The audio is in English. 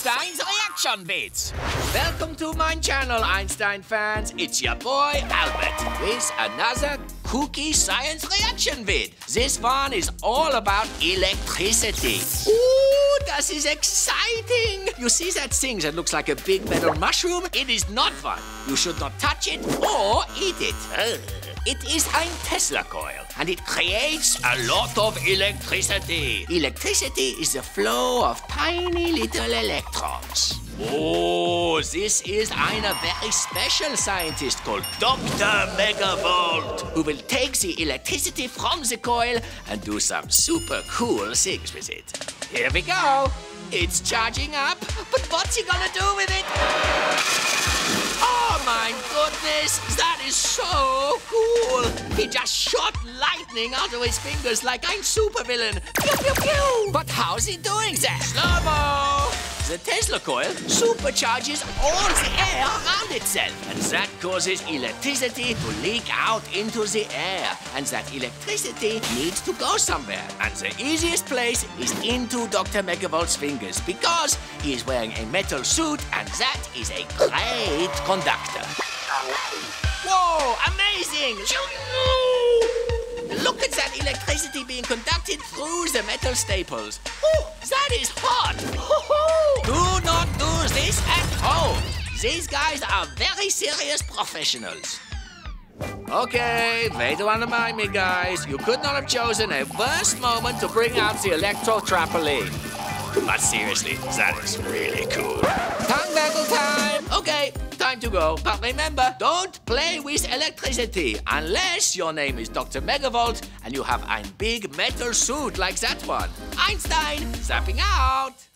Einstein's reaction bits. Welcome to my channel, Einstein fans. It's your boy Albert with another kooky science reaction vid. This one is all about electricity. Ooh, this is exciting. You see that thing that looks like a big metal mushroom? It is not one. You should not touch it or eat it. It is a Tesla coil, and it creates a lot of electricity. Electricity is the flow of tiny little electrons. Oh, this is a very special scientist called Dr. Megavolt, who will take the electricity from the coil and do some super cool things with it. Here we go. It's charging up, but what's he gonna do with it? Goodness, that is so cool! He just shot lightning out of his fingers like I'm supervillain. Pew pew pew! But how's he doing that? Slow-mo! The Tesla coil supercharges all the air around itself, and that causes electricity to leak out into the air. And that electricity needs to go somewhere. And the easiest place is into Dr. Megavolt's fingers because he is wearing a metal suit, and that is a great conductor. Whoa, amazing! Look at that electricity being conducted through the metal staples. Ooh, that is hot! Do not do this at home. These guys are very serious professionals. Okay, they don't undermine me, guys. You could not have chosen a worse moment to bring out the electro trampoline. But seriously, that is really cool. Tongue battle time! Okay, time to go. But remember, don't play with electricity unless your name is Dr. Megavolt and you have a big metal suit like that one. Einstein, zapping out!